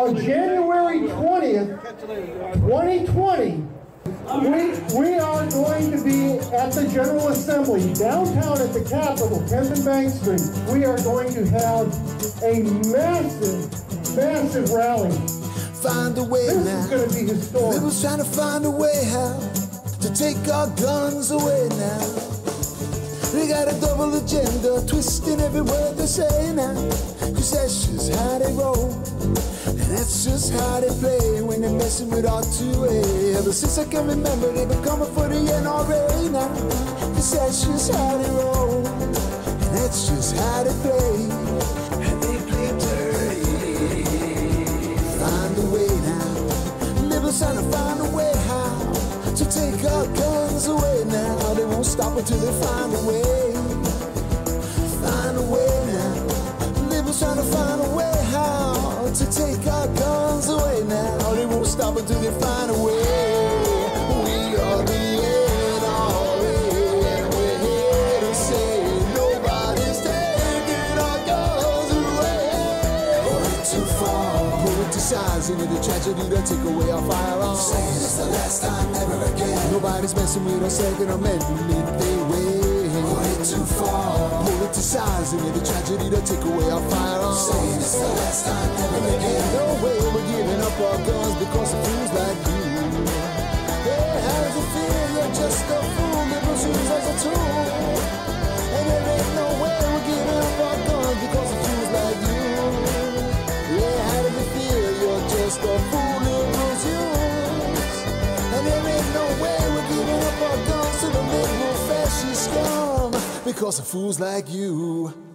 on January 20th, 2020, we, we are going to be at the General Assembly downtown at the Capitol, 10th and Bank Street. We are going to have a massive, massive rally. Find a way This now. is going to be historic. Liberals trying to find a way how to take our guns away now. They got a double agenda, twisting every word they say now. Cause that's just how they roll. That's just how they play when they're messing with our 2A. Ever since I can remember, they've been coming for the NRA now. Cause that's just how they roll. And that's just how they play. And they play dirty. Find a way now. Liberals trying to find a way how to take our guns away now. They won't stop until they find a way. Find a way now. Liberals trying to find a take guns away now. They won't stop until they find a way. We are the NRA, and we're here to say nobody's taking our guns away. Going too far, politicizing the tragedy that take away our firearms. Saying it's the last time ever again. Nobody's messing with our Second Amendment, they way. Too far, the tragedy that take away our firearms. Saying it's the last time ever again. No way we're giving up our guns because of fools like you. Yeah, how does it feel? You're just a fool, liberals use as a tool. And there ain't no way we're giving up our guns because of fools like you. Yeah, how does it feel? You're just a fool liberals use. And there ain't no way because of fools like you.